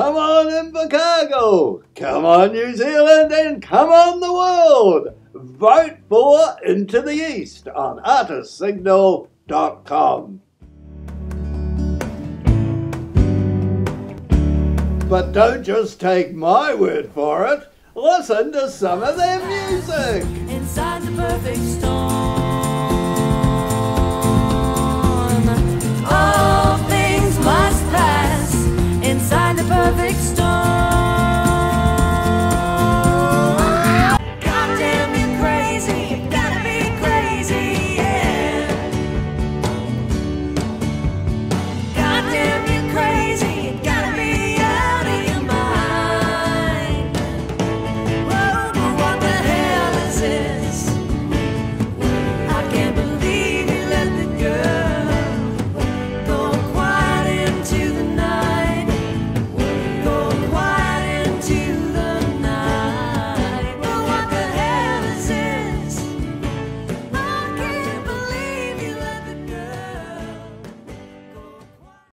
come on Invercargill, come on New Zealand, and come on the world. Vote for Into the East on artistsignal.com. But don't just take my word for it. Listen to some of their music. Inside the perfect storm.